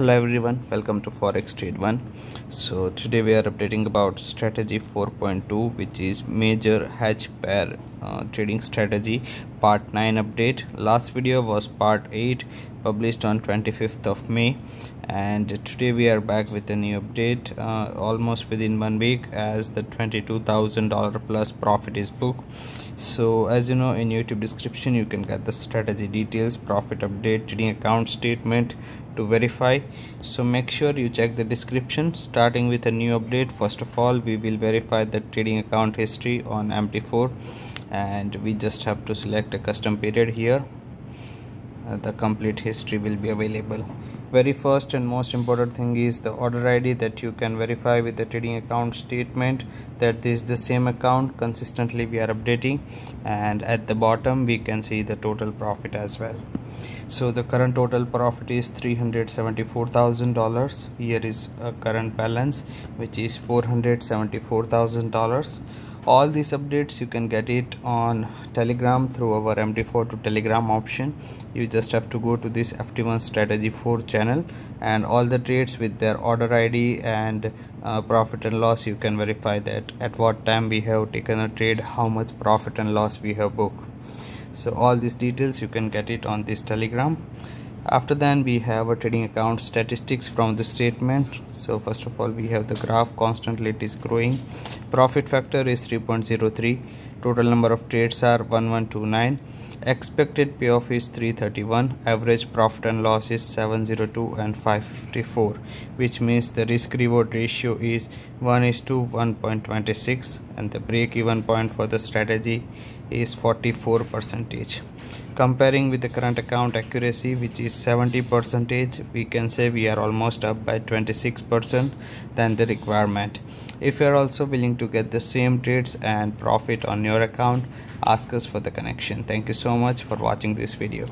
hello everyone. Welcome to forex trade one. So today we are updating about strategy 4.2 which is major hedge pair uh, trading strategy part 9 update. Last video was part 8 published on 25th of may. And today we are back with a new update uh, almost within one week as the $22,000 plus profit is booked. So as you know in youtube description you can get the strategy details profit update trading account statement to verify. So make sure you check the description. Starting with a new update first of all we will verify the trading account history on mt4 and we just have to select a custom period here. Uh, the complete history will be available. Very first and most important thing is the order id that you can verify with the trading account statement. That this is the same account. Consistently we are updating. And at the bottom we can see the total profit as well so the current total profit is $374,000 here is a current balance which is $474,000 all these updates you can get it on telegram through our mt4 to telegram option. You just have to go to this ft1 strategy 4 channel and all the trades with their order id and uh, profit and loss you can verify that at what time we have taken a trade how much profit and loss we have booked so all these details you can get it on this telegram. After then we have a trading account statistics from the statement. So first of all we have the graph. Constantly it is growing. Profit factor is 3.03 total number of trades are 1129 expected payoff is 331 average profit and loss is 702 and 554 which means the risk reward ratio is 1 is to 1.26 and the break even point for the strategy is 44 percentage comparing with the current account accuracy which is 70 percentage we can say we are almost up by 26 percent than the requirement. If you are also willing to get the same trades and profit on your account ask us for the connection. Thank you so much for watching this video